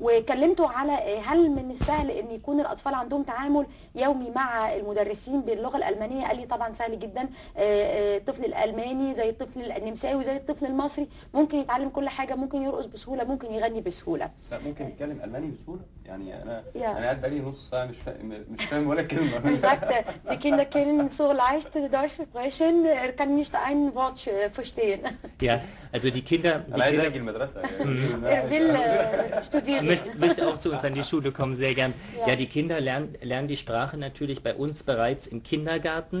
وكلمته على آه، هل من السهل إن يكون الأطفال عندهم تعامل يومي مع المدرسين باللغة الألمانية؟ قال لي طبعا سهل جدا. آه، آه، الطفل الألماني زي الطفل النمساوي زي الطفل المصري. ممكن يتعلم كل حاجة ممكن يرقص بسهولة ممكن يغني بسهولة. لا ممكن يتكلم ألماني بسهولة. يعني أنا يا. أنا قاعد بقالي نص ساعة مش فاهم مش فاهم ولا كلمة. Sagte, die Kinder können so leicht Deutsch sprechen, er kann nicht ein Wort äh, verstehen. Ja, also die Kinder, die أنا عايز Kinder أجي المدرسة Er will äh, studieren. Möchte, möchte auch zu uns an die Schule kommen, sehr gern. Ja. Ja, die Kinder lernen, lernen die Sprache natürlich bei uns bereits im Kindergarten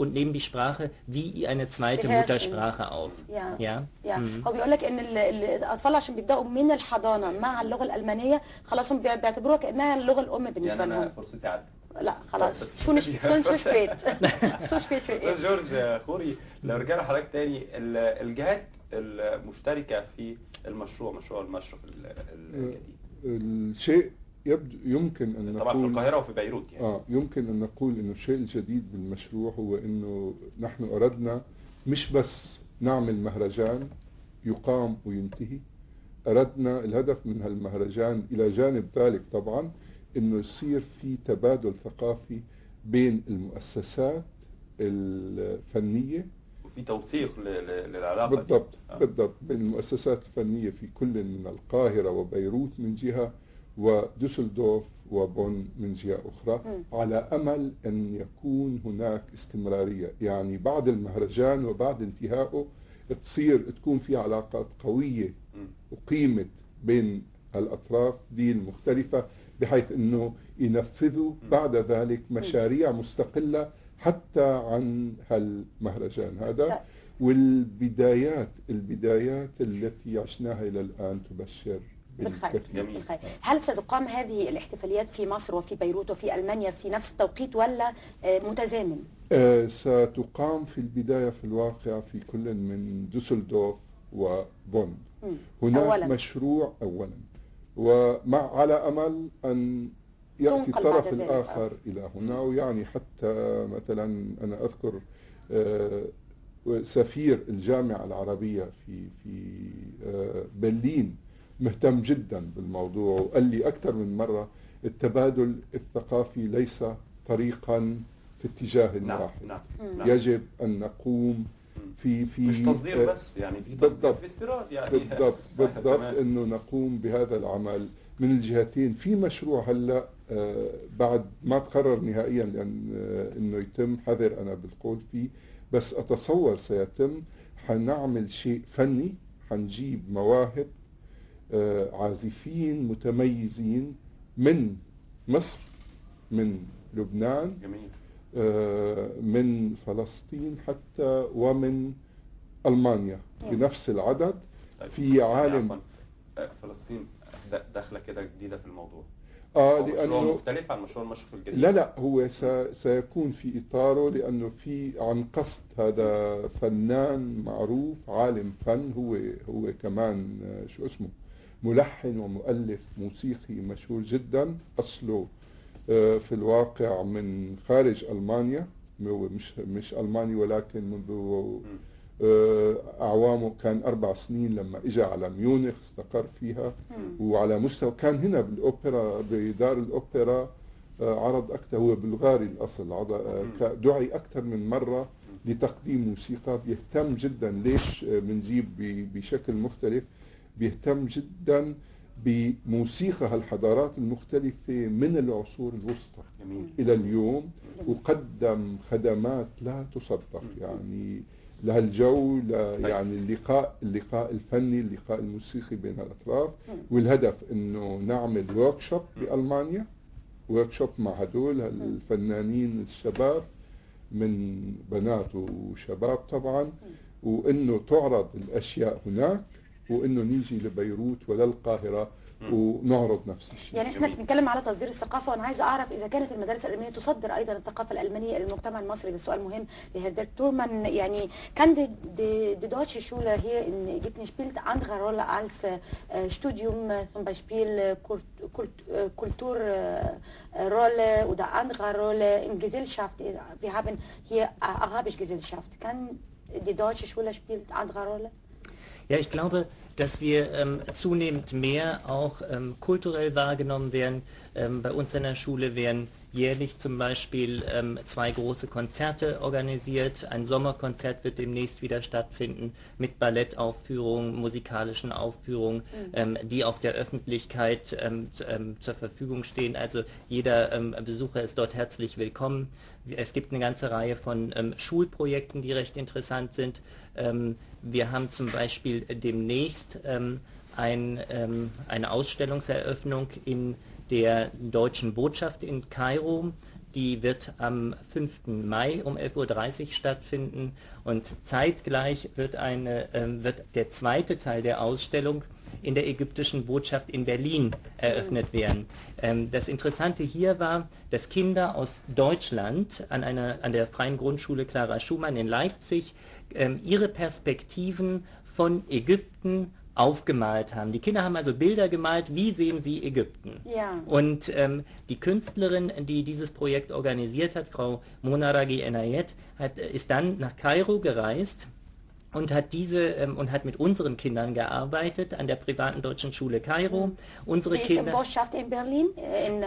und nehmen die Sprache wie eine zweite Beherrschen. Muttersprache auf. Ja. Ja? يا Mhm. هو بيقول لك إن ال- ال- الأطفال عشان بيبدأوا من الحضانة مع اللغة الألمانية خلاص هم بي- بيعتبروها كأنها اللغة الأم يعني بالنسبة أنا لهم فرصتي عدت لا خلاص بس شو فرصتي- شو شو سبيت شو سبيت في أستاذ إيه؟ جورج خوري لو رجعنا حضرتك تاني ال- الجهات المشتركة في المشروع مشروع المشرف ال- ال- الجديد الشيء يبدو يمكن أن طبعا في نقول القاهرة وفي بيروت يعني. آه يمكن أن نقول إنه الشيء الجديد بالمشروع هو إنه نحن أردنا مش بس نعمل مهرجان يقام وينتهي أردنا الهدف من هالمهرجان إلى جانب ذلك طبعا إنه يصير في تبادل ثقافي بين المؤسسات الفنية وفي توثيق للعلاقة دي. بالضبط آه. بالضبط بين المؤسسات الفنية في كل من القاهرة وبيروت من جهة ودوسلدورف وبون من جهة أخرى مم. على أمل أن يكون هناك استمرارية يعني بعد المهرجان وبعد انتهائه تصير تكون في علاقات قوية مم. أقيمت بين الأطراف دي المختلفة بحيث أنه ينفذوا بعد ذلك مشاريع مستقلة حتى عن هالمهرجان هذا طيب. والبدايات البدايات التي عشناها إلى الآن تبشر بالخير. بالخير هل ستقام هذه الاحتفاليات في مصر وفي بيروت وفي ألمانيا في نفس التوقيت ولا آه، متزامن؟ آه، ستقام في البداية في الواقع في كل من دوسلدورف وبون. هناك أولاً. مشروع أولا ومع على أمل أن يأتي الطرف الآخر إلى هنا ويعني حتى مثلا أنا أذكر آه، سفير الجامعة العربية في في آه، برلين مهتم جدا بالموضوع وقال لي أكثر من مرة التبادل الثقافي ليس طريقا في اتجاه نعم واحد نعم. نعم. يجب أن نقوم في في مش تصدير بس يعني في تصدير بالضبط. في استيراد يعني بالضبط بالضبط. إنه نقوم بهذا العمل من الجهتين في مشروع هلأ بعد ما تقرر نهائيا لأن آه، إنه يتم حذر أنا بالقول فيه بس أتصور سيتم حنعمل شيء فني حنجيب مواهب آه، عازفين متميزين من مصر من لبنان جميل آه، من فلسطين حتى ومن ألمانيا نعم. بنفس العدد طيب، في عالم عفواً. آه، فلسطين داخلة كده جديدة في الموضوع آه لأنه مختلف عن مشروع المشرف الجديد. لا لا هو س- سيكون في إطاره لأنه في عن قصد هذا فنان معروف عالم فن هو هو كمان آه، شو اسمه ملحن ومؤلف موسيقي مشهور جدا. أصله آه، في الواقع من خارج ألمانيا هو مش مش ألماني ولكن منذ أعوامه كان أربع سنين لما إجا على ميونخ استقر فيها. وعلى مستوى كان هنا بالأوبرا بدار الأوبرا آه، عرض أكثر هو بلغاري الأصل. آه، دعي أكثر من مرة لتقديم موسيقى. بيهتم جدا ليش آه، بنجيب بشكل مختلف. بيهتم جدا بموسيقى هالحضارات المختلفة من العصور الوسطى جميل. إلى اليوم. وقدم خدمات لا تصدق. يعني لهالجو ل- يعني اللقاء اللقاء الفني اللقاء الموسيقي بين الأطراف. والهدف إنه نعمل ورك شوب بألمانيا. ورك شوب مع هدول الفنانين الشباب من بنات وشباب طبعا. وإنه تعرض الأشياء هناك وإنه نيجي لبيروت ولا القاهرة ونعرض نفس الشيء. يعني إحنا بنتكلم على تصدير الثقافة وأنا عايزة أعرف إذا كانت المدارس الألمانية تصدر أيضا الثقافة الألمانية للمجتمع المصري ده سؤال مهم ل Herr Doktor يعني كان die die Deutsche Schule hier in Ägypten spielt eine آه، آه، آه، Rolle als Studium zum Beispiel Kultur رول ودا اندغ رول إن جيزلشافت wir haben hier arabisch gesellschaft kann die deutsche schule spielt andere rolle Ja, ich glaube, dass wir ähm, zunehmend mehr auch ähm, kulturell wahrgenommen werden. Ähm, bei uns an der Schule werden jährlich zum Beispiel ähm, zwei große Konzerte organisiert. Ein Sommerkonzert wird demnächst wieder stattfinden mit Ballettaufführungen, musikalischen Aufführungen, ähm, die auch der Öffentlichkeit ähm, ähm, zur Verfügung stehen. Also jeder ähm, Besucher ist dort herzlich willkommen. Es gibt eine ganze Reihe von ähm, Schulprojekten, die recht interessant sind. Wir haben zum Beispiel demnächst ein, eine Ausstellungseröffnung in der deutschen Botschaft in Kairo. Die wird am 5. Mai um 11.30 Uhr stattfinden und zeitgleich wird, eine, ähm, wird der zweite Teil der Ausstellung in der ägyptischen Botschaft in Berlin eröffnet werden. Ähm, das Interessante hier war, dass Kinder aus Deutschland an, einer, an der Freien Grundschule Clara Schumann in Leipzig ähm, ihre Perspektiven von Ägypten aufgemalt haben. Die Kinder haben also Bilder gemalt, wie sehen sie Ägypten. Ja. Und ähm, die Künstlerin, die dieses Projekt organisiert hat, Frau Monaragi Enayet, hat, ist dann nach Kairo gereist und hat diese ähm, und hat mit unseren Kindern gearbeitet an der privaten deutschen Schule Kairo. Unsere Sie ist in Kinder. Botschaft in Berlin. äh, In, äh,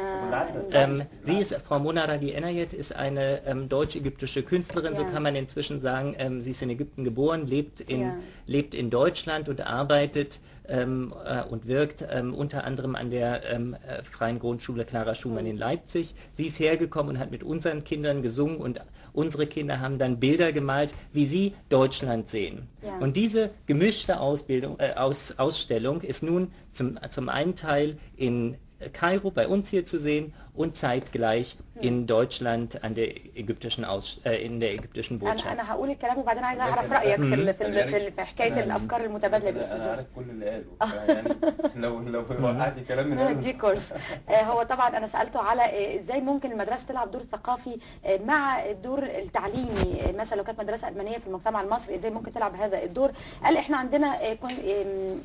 Ähm, sie ist, Frau Monaragi Enayet ist eine ähm, deutsch-ägyptische Künstlerin, so Ja. kann man inzwischen sagen. Ähm, sie ist in Ägypten geboren, lebt in, Ja. lebt in Deutschland und arbeitet ähm, äh, und wirkt ähm, unter anderem an der ähm, äh, Freien Grundschule Clara Schumann Mhm. in Leipzig. Sie ist hergekommen und hat mit unseren Kindern gesungen und unsere Kinder haben dann Bilder gemalt, wie sie Deutschland sehen. Ja. Und diese gemischte Ausbildung, äh, Aus, Ausstellung ist nun zum, zum einen Teil in Kairo bei uns hier zu sehen und zeitgleich in Deutschland an der ägyptischen Aus, äh, in der ägyptischen أنا Botschaft. أنا هقول الكلام وبعدين عايزه أعرف رأيك في ال- في ال- في ال- في حكاية أنا- الأفكار المتبادلة دي. أستاذ أنا جورج عارف كل اللي قاله. يعني لو لو وقعت كلام من دي كورس آه، هو طبعا أنا سألته على آه، إزاي ممكن المدرسة تلعب دور ثقافي آه، مع الدور التعليمي. آه، مثلا لو كانت مدرسة ألمانية في المجتمع المصري إزاي ممكن تلعب هذا الدور؟ قال إحنا عندنا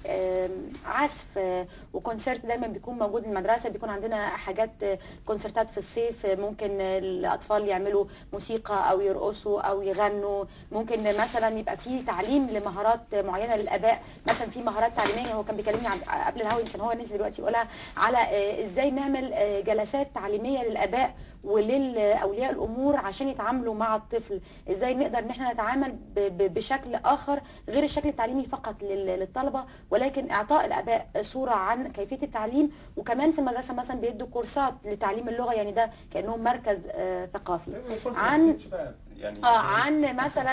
آه، عزف آه، وكونسرت دايما بيكون موجود المدرسة. بيكون عندنا حاجات آه، كونسرتات في الصيف آه، ممكن الأطفال يعملوا موسيقى أو يرقصوا أو يغنوا. ممكن مثلا يبقى في تعليم لمهارات معينة للأباء. مثلا في مهارات تعليمية هو كان بيكلمني قبل الهوا يمكن هو نزل دلوقتي يقولها على آه، إزاي نعمل آه، جلسات تعليمية للأباء. وللأولياء الأمور عشان يتعاملوا مع الطفل. إزاي نقدر إن إحنا نتعامل بشكل آخر غير الشكل التعليمي فقط لل- للطلبة ولكن إعطاء الاباء صورة عن كيفية التعليم. وكمان في المدرسة مثلا بيدوا كورسات لتعليم اللغة يعني ده كانه مركز آه، ثقافي. عن يعني آه عن مثلا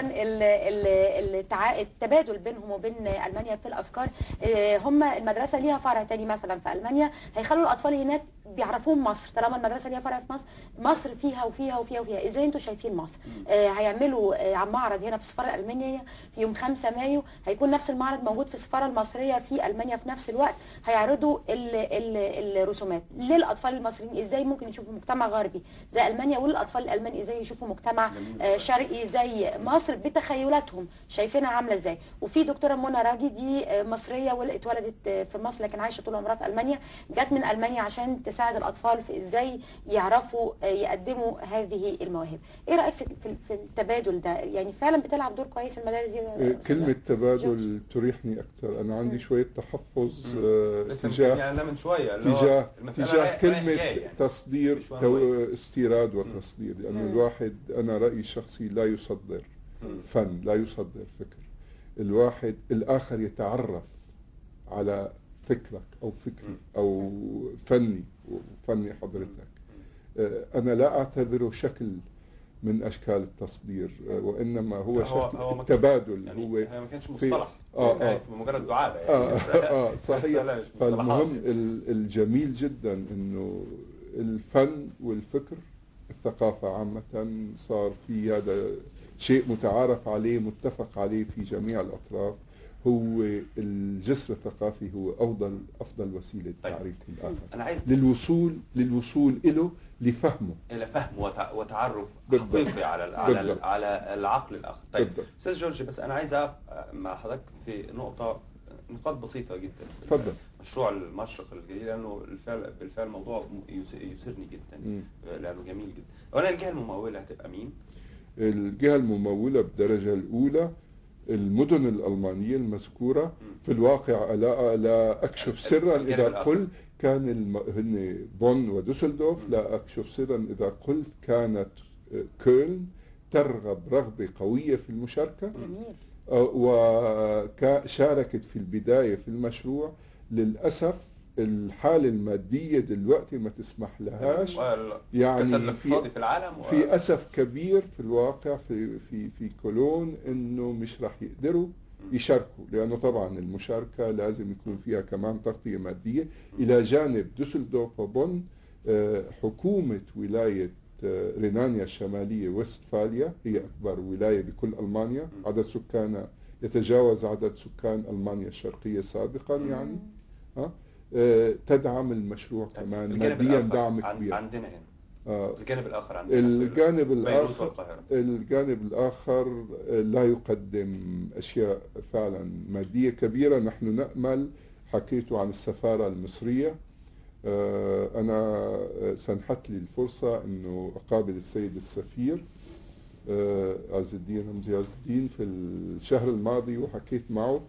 التبادل بينهم وبين ألمانيا في الأفكار. آه، هم المدرسة ليها فرع تاني مثلا في ألمانيا. هيخلوا الأطفال هناك بيعرفون مصر طالما المدرسة ليها فرع في مصر مصر فيها وفيها وفيها وفيها. إزاي أنتوا شايفين مصر؟ آه، هيعملوا آه، معرض هنا في السفاره الالمانيه في يوم 5 مايو هيكون نفس المعرض موجود في السفارة المصرية في ألمانيا في نفس الوقت. هيعرضوا ال ال الرسومات للأطفال المصريين. إزاي ممكن يشوفوا مجتمع غربي زي ألمانيا وللاطفال الالمان إزاي يشوفوا مجتمع آه، شرقي زي مصر بتخيلاتهم؟ شايفينها عاملة إزاي؟ وفي دكتورة منى راجي دي آه، مصرية واتولدت آه، في مصر لكن عايشة طول عمرها في ألمانيا. جت من ألمانيا عشان تساعد الأطفال في إزاي يعرفوا آه، يقدموا هذه المواهب إيه رأيك في في- في التبادل ده يعني فعلا بتلعب دور كويس المدارس دي كلمة جورج؟ تبادل تريحني أكثر أنا عندي مم. شوية تحفظ. آه، لسه تجاه يعني من شوية اللي هو تجاه تجاه جاي يعني. تصدير استيراد وتصدير لأنه مم. الواحد أنا رأيي الشخصي لا يصدر. فن لا يصدر فكر الواحد الآخر يتعرف على فكرك أو فكري. أو فني وفني حضرتك. آه، أنا لا أعتبره شكل من أشكال التصدير آه، وإنما هو شكل هو التبادل يعني هو ما كانش مصطلح. آه، يعني آه. مجرد دعابة يعني. آه, آه صحيح. مش مصطلحات. فالمهم يعني. ال- الجميل جدا إنه الفن والفكر الثقافة عامة صار في هذا شيء متعارف عليه متفق عليه في جميع الأطراف. هو الجسر الثقافي هو أفضل أفضل وسيلة طيب. تعريف الآخر أنا عايز للوصول للوصول إله لفهمه إلى فهم وتع- وتعرف بالضبط. حقيقي على ال- على ال-. على العقل الآخر طيب بالضبط. أستاذ جورج بس أنا عايز اقف مع حضرتك في نقطة نقاط بسيطة جدا تفضل مشروع المشرق الجديد لأنه الفعل بالفعل موضوع م- يس- يثيرني جدا مم. لأنه جميل جدا اولا الجهة الممولة هتبقى مين؟ الجهة الممولة بالدرجة الأولى المدن الألمانية المذكورة في الواقع. لا لا أكشف سرا إذا. قلت كان الم... هن بون ودوسلدورف لا أكشف سرا إذا قلت كانت آه، كولن ترغب رغبة قوية في المشاركة جميل. وشاركت في البداية في المشروع. للأسف الحالة المادية دلوقتي ما تسمح لهاش. يعني في الاقتصادي في العالم و- في أسف كبير في الواقع في في في كولون إنه مش راح يقدروا يشاركوا لأنه طبعا المشاركة لازم يكون فيها كمان تغطية مادية. إلى جانب دوسلدورف وبون آه، حكومة ولاية آه، رينانيا الشمالية وستفاليا هي أكبر ولاية بكل ألمانيا. عدد سكانها يتجاوز عدد سكان ألمانيا الشرقية سابقا يعني. ها؟ تدعم المشروع كمان الجانب ماديا دعم كبير. عندنا هنا. آه، الجانب الآخر عندنا الجانب والقاهرة. الجانب الآخر لا يقدم أشياء فعلا مادية كبيرة. نحن نأمل حكيت عن السفارة المصرية. آه، أنا سنحت لي الفرصة أنه أقابل السيد السفير آه، عز الدين رمزي عز الدين في الشهر الماضي وحكيت معه.